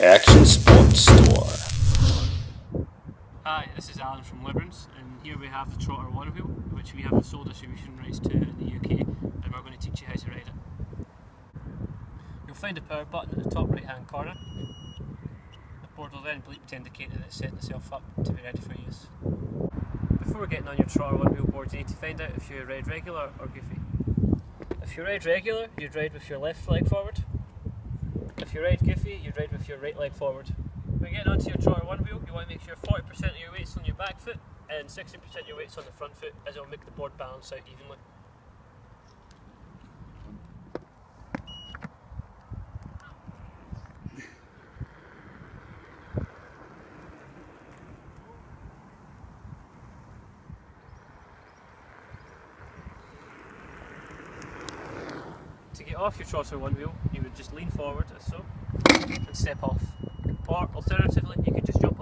Action Sports Store. Hi, this is Alan from Librance, and here we have the Trotter One Wheel, which we have the sole distribution rights to in the UK, and we're going to teach you how to ride it. You'll find a power button at the top right hand corner. The board will then bleep to indicate that it's setting itself up to be ready for use. Before getting on your Trotter One Wheel board, you need to find out if you ride regular or goofy. If you ride regular, you'd ride with your left leg forward. If you ride goofy, you'd ride with your right leg forward. When getting onto your Trotter One Wheel, you want to make sure 40% of your weight's on your back foot and 60% of your weight's on the front foot, as it will make the board balance out evenly. To get off your Trotter One Wheel, you would just lean forward as so and step off. Or alternatively, you could just jump.